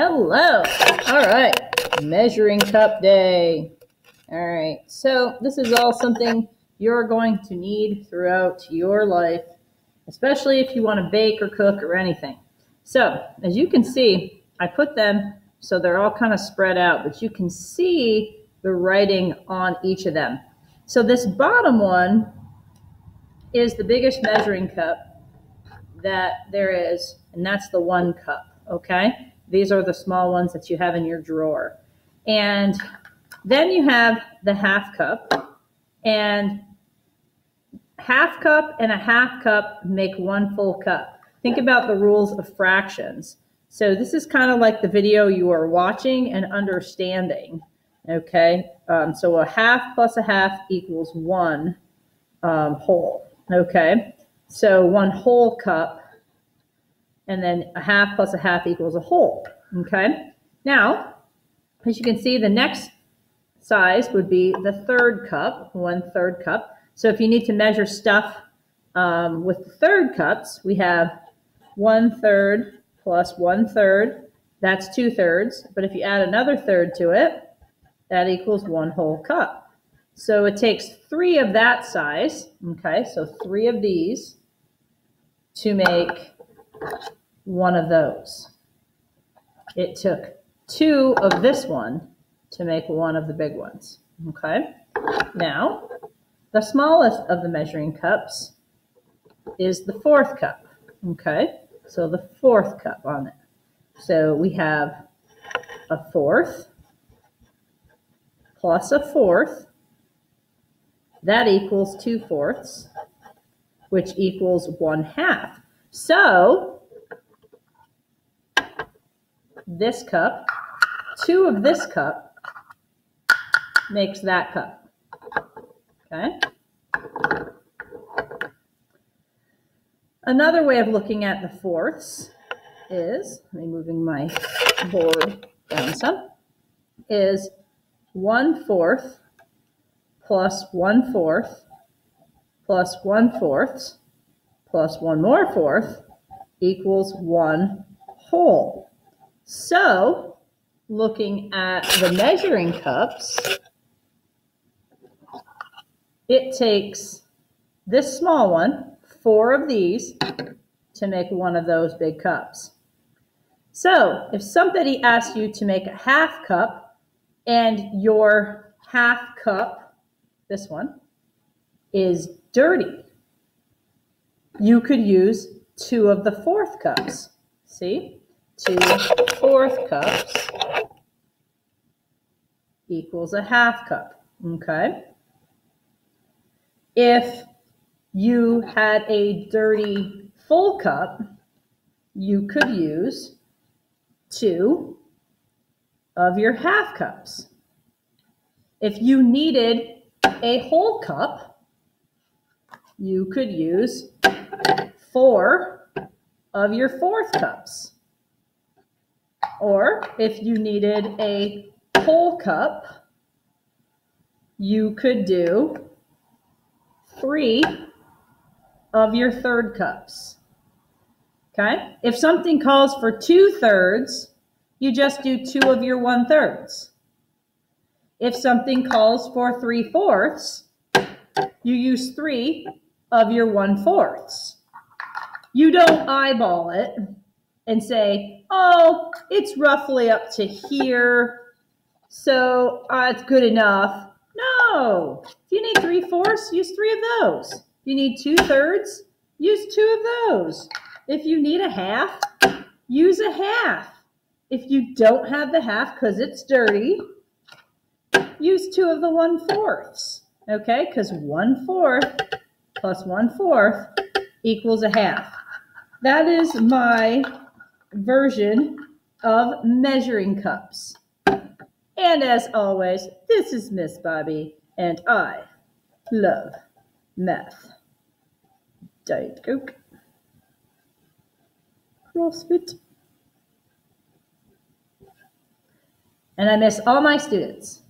Hello. All right. Measuring cup day. All right. So this is all something you're going to need throughout your life, especially if you want to bake or cook or anything. So as you can see, I put them so they're all kind of spread out, but you can see the writing on each of them. So this bottom one is the biggest measuring cup that there is, and that's the one cup, okay? These are the small ones that you have in your drawer. And then you have the half cup, and half cup and a half cup make one full cup. Think about the rules of fractions. So this is kind of like the video you are watching and understanding, okay? Um, so a half plus a half equals one um, whole. Okay, so one whole cup, and then a half plus a half equals a whole. Okay, now, as you can see, the next size would be the third cup, one third cup. So if you need to measure stuff um, with the third cups, we have one third plus one third, that's two thirds. But if you add another third to it, that equals one whole cup. So it takes three of that size, okay, so three of these to make one of those. It took two of this one to make one of the big ones, okay? Now, the smallest of the measuring cups is the fourth cup, okay? So the fourth cup on it. So we have a fourth plus a fourth that equals 2 fourths, which equals 1 half. So this cup, two of this cup makes that cup. Okay? Another way of looking at the fourths is, let me moving my board down some, is one fourth plus one fourth plus one fourth plus one more fourth equals one whole. So looking at the measuring cups, it takes this small one, four of these, to make one of those big cups. So if somebody asks you to make a half cup and your half cup this one, is dirty. You could use two of the fourth cups. See? Two fourth cups equals a half cup. Okay? If you had a dirty full cup, you could use two of your half cups. If you needed a whole cup, you could use four of your fourth cups. Or if you needed a whole cup, you could do three of your third cups. Okay? If something calls for two thirds, you just do two of your one thirds. If something calls for three fourths, you use three of your one fourths. You don't eyeball it and say, oh, it's roughly up to here, so uh, it's good enough. No. If you need three fourths, use three of those. If you need two thirds, use two of those. If you need a half, use a half. If you don't have the half because it's dirty, use two of the one fourths, okay? Because one fourth plus one fourth equals a half. That is my version of measuring cups. And as always, this is Miss Bobbie, and I love math. Diet Coke. CrossFit. And I miss all my students.